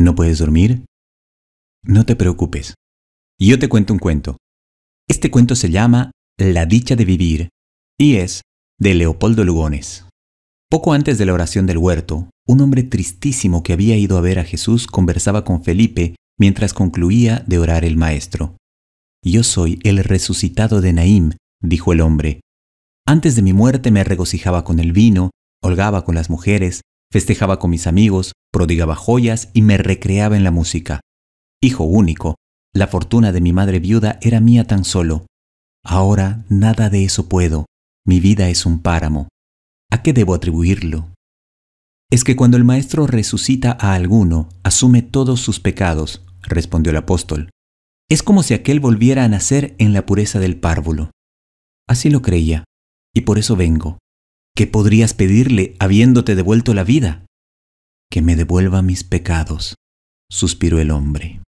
¿No puedes dormir? No te preocupes. Yo te cuento un cuento. Este cuento se llama La dicha de vivir y es de Leopoldo Lugones. Poco antes de la oración del huerto, un hombre tristísimo que había ido a ver a Jesús conversaba con Felipe mientras concluía de orar el maestro. Yo soy el resucitado de Naim, dijo el hombre. Antes de mi muerte me regocijaba con el vino, holgaba con las mujeres, festejaba con mis amigos, prodigaba joyas y me recreaba en la música. Hijo único, la fortuna de mi madre viuda era mía tan solo. Ahora nada de eso puedo. Mi vida es un páramo. ¿A qué debo atribuirlo? Es que cuando el Maestro resucita a alguno, asume todos sus pecados, respondió el apóstol. Es como si aquel volviera a nacer en la pureza del párvulo. Así lo creía, y por eso vengo. ¿Qué podrías pedirle habiéndote devuelto la vida? Que me devuelva mis pecados, suspiró el hombre.